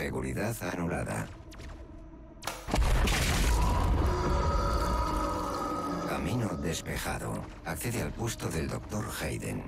Seguridad anulada. Camino despejado. Accede al puesto del Dr. Hayden.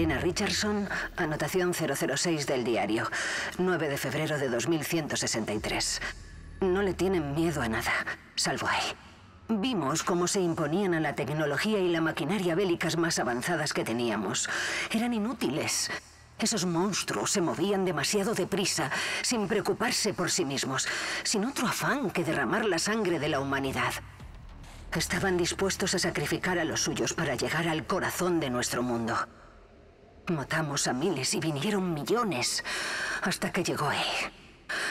Elena Richardson, anotación 006 del diario, 9 de febrero de 2163. No le tienen miedo a nada, salvo a él. Vimos cómo se imponían a la tecnología y la maquinaria bélicas más avanzadas que teníamos. Eran inútiles. Esos monstruos se movían demasiado deprisa, sin preocuparse por sí mismos, sin otro afán que derramar la sangre de la humanidad. Estaban dispuestos a sacrificar a los suyos para llegar al corazón de nuestro mundo. Matamos a miles y vinieron millones, hasta que llegó él.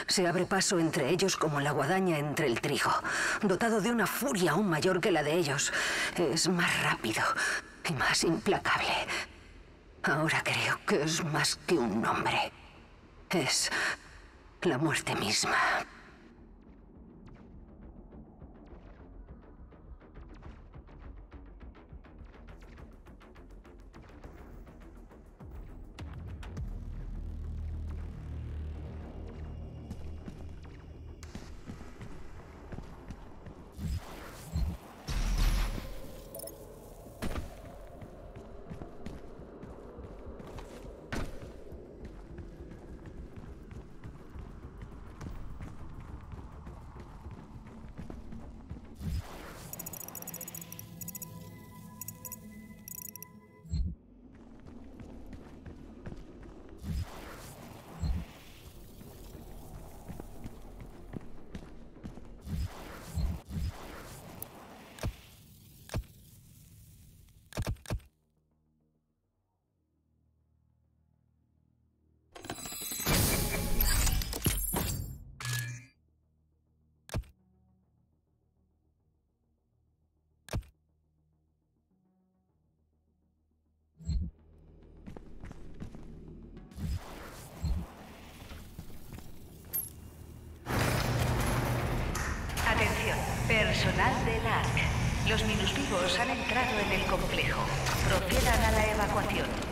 Se abre paso entre ellos como la guadaña entre el trigo, dotado de una furia aún mayor que la de ellos. Es más rápido y más implacable. Ahora creo que es más que un nombre. Es la muerte misma. Personal del ARC. Los minusvivos han entrado en el complejo. Procedan a la evacuación.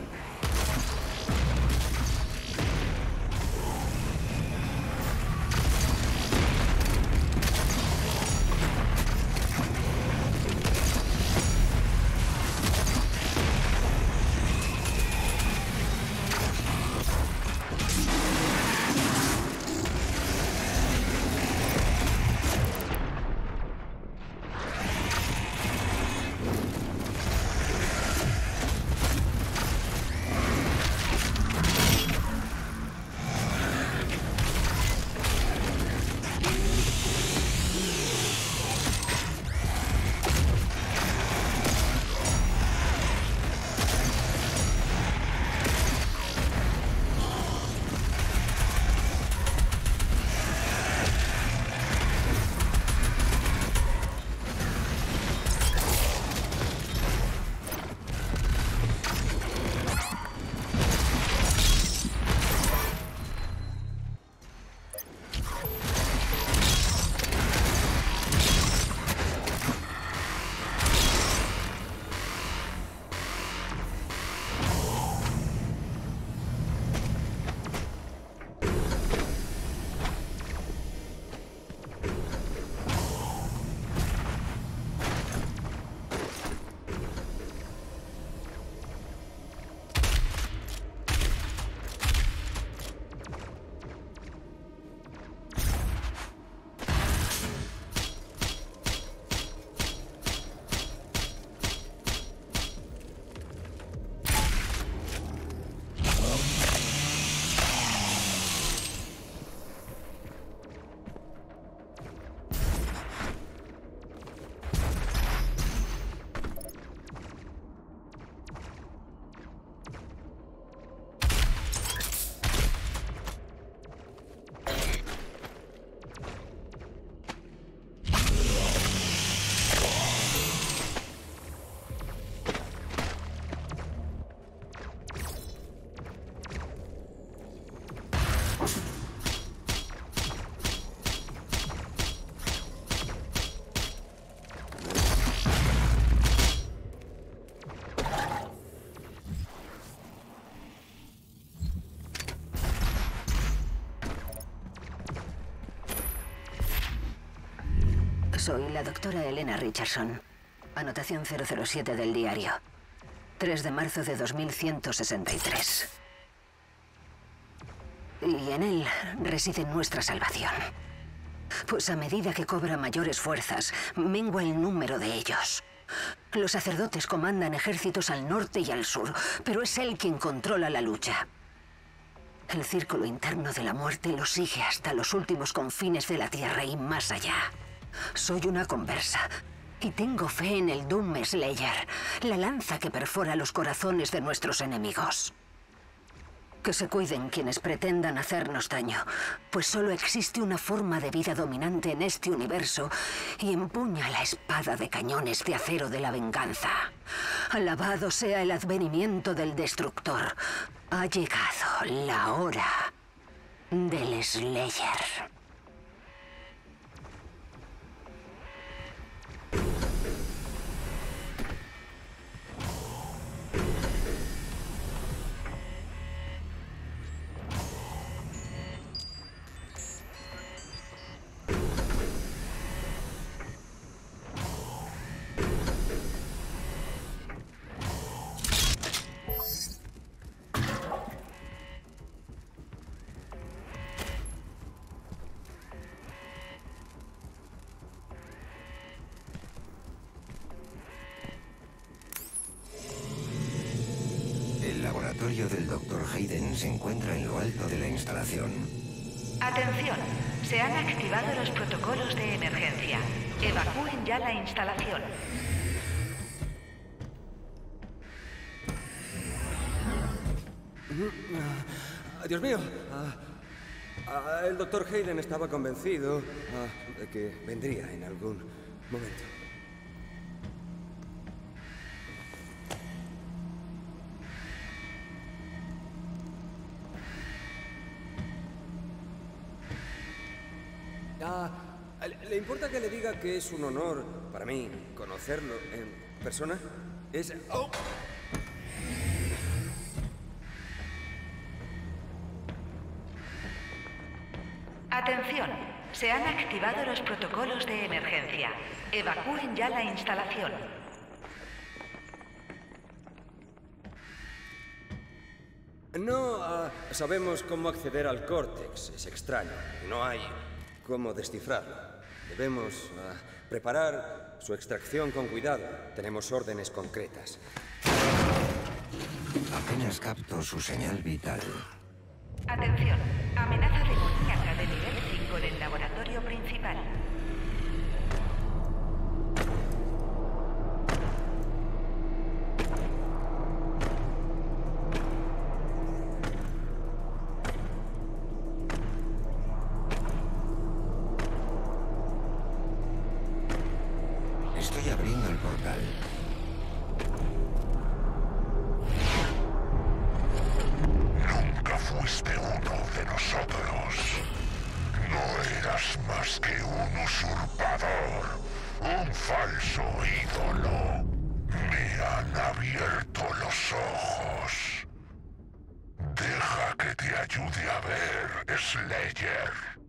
Soy la doctora Elena Richardson. Anotación 007 del diario. 3 de marzo de 2163. Y en él reside nuestra salvación. Pues a medida que cobra mayores fuerzas, mengua el número de ellos. Los sacerdotes comandan ejércitos al norte y al sur, pero es él quien controla la lucha. El círculo interno de la muerte lo sigue hasta los últimos confines de la Tierra y más allá. Soy una conversa. Y tengo fe en el Doom Slayer, la lanza que perfora los corazones de nuestros enemigos. Que se cuiden quienes pretendan hacernos daño, pues solo existe una forma de vida dominante en este universo y empuña la espada de cañones de acero de la venganza. Alabado sea el advenimiento del destructor. Ha llegado la hora del Slayer. Protocolos de emergencia. Evacúen ya la instalación. Dios mío. Ah, ah, el doctor Hayden estaba convencido ah, de que vendría en algún momento. ¿Le importa que le diga que es un honor para mí conocerlo en persona? Es... Oh. Atención, se han activado los protocolos de emergencia. Evacúen ya la instalación. No ah, sabemos cómo acceder al córtex. Es extraño. No hay cómo descifrarlo. Debemos ah, preparar su extracción con cuidado. Tenemos órdenes concretas. Apenas capto su señal vital. Atención, amenaza demoníaca de nivel 5 en el laboratorio principal. Te ayude a ver, Slayer.